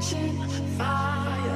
catching fire.